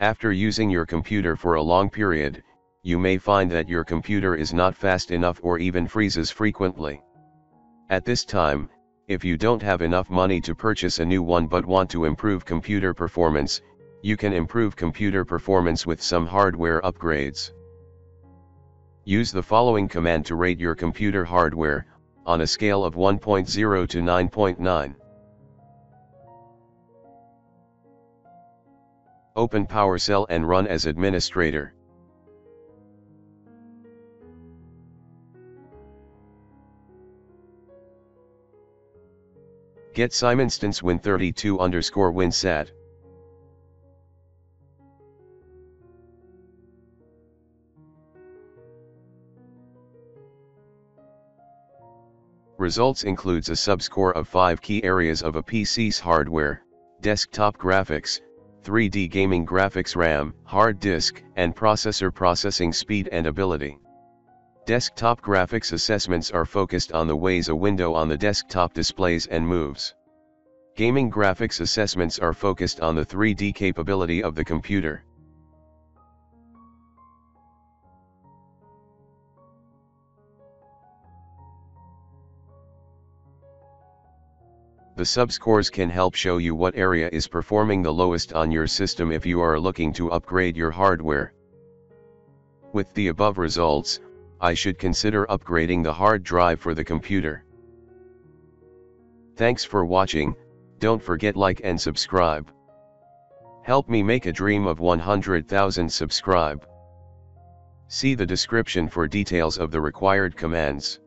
After using your computer for a long period, you may find that your computer is not fast enough or even freezes frequently. At this time, if you don't have enough money to purchase a new one but want to improve computer performance, you can improve computer performance with some hardware upgrades. Use the following command to rate your computer hardware, on a scale of 1.0 to 9.9. Open PowerShell and run as administrator. Get CimInstance win32 underscore winsat. Results includes a subscore of 5 key areas of a PC's hardware, desktop graphics, 3D gaming graphics RAM, hard disk, and processor processing speed and ability. Desktop graphics assessments are focused on the ways a window on the desktop displays and moves. Gaming graphics assessments are focused on the 3D capability of the computer. The subscores can help show you what area is performing the lowest on your system if you are looking to upgrade your hardware. With the above results, I should consider upgrading the hard drive for the computer. Thanks for watching, don't forget like and subscribe. Help me make a dream of 100,000 subscribe. See the description for details of the required commands.